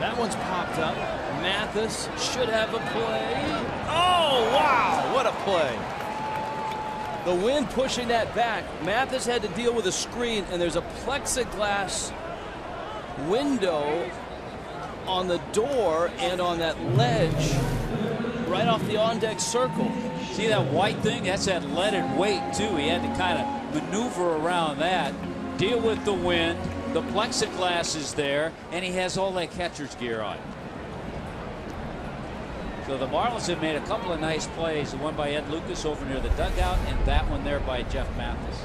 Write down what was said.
That one's popped up. Mathis should have a play. Oh, wow. What a play. The wind pushing that back. Mathis had to deal with a screen, and there's a plexiglass window on the door and on that ledge right off the on deck circle. See that white thing? That's that leaded weight, too. He had to kind of maneuver around that, deal with the wind. The plexiglass is there, and he has all that catcher's gear on. So the Marlins have made a couple of nice plays. The one by Ed Lucas over near the dugout, and that one there by Jeff Mathis.